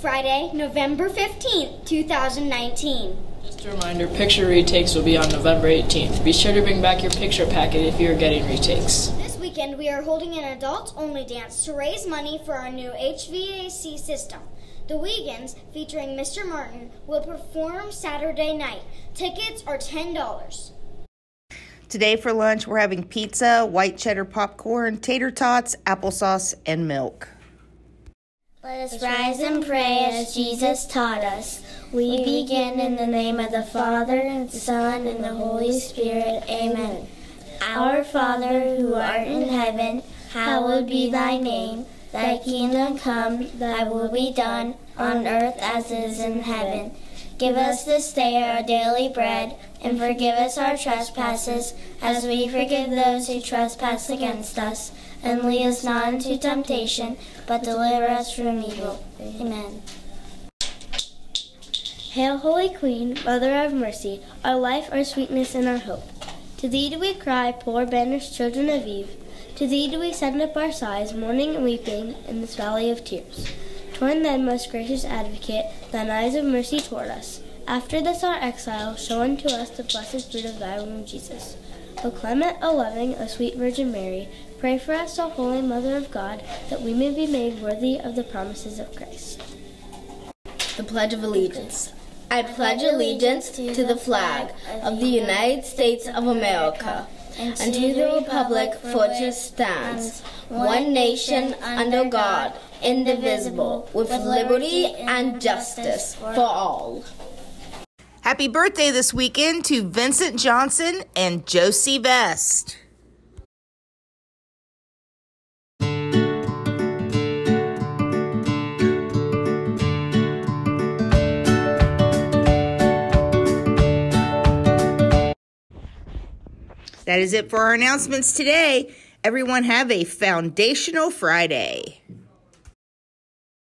Friday, November 15th, 2019. Just a reminder, picture retakes will be on November 18th. Be sure to bring back your picture packet if you're getting retakes. This weekend, we are holding an adult-only dance to raise money for our new HVAC system. The Wiegans, featuring Mr. Martin, will perform Saturday night. Tickets are $10. Today for lunch, we're having pizza, white cheddar popcorn, tater tots, applesauce, and milk. Let us rise and pray as Jesus taught us. We begin in the name of the Father, and Son, and the Holy Spirit. Amen. Our Father, who art in heaven, hallowed be thy name. Thy kingdom come, thy will be done, on earth as it is in heaven. Give us this day our daily bread, and forgive us our trespasses, as we forgive those who trespass against us. And lead us not into temptation, but deliver us from evil. Amen. Hail, Holy Queen, Mother of Mercy, our life, our sweetness, and our hope. To thee do we cry, poor banished children of Eve. To thee do we send up our sighs, mourning and weeping in this valley of tears. Turn then, most gracious Advocate, thine eyes of mercy toward us. After this our exile, show unto us the blessed fruit of thy womb, Jesus. O clement, O loving, O sweet Virgin Mary, pray for us, O holy Mother of God, that we may be made worthy of the promises of Christ. The Pledge of Allegiance. I pledge allegiance to the flag of the United States of America and to the republic for which it stands, one nation under God, indivisible, with liberty and justice for all. Happy birthday this weekend to Vincent Johnson and Josie Vest. That is it for our announcements today. Everyone have a foundational Friday.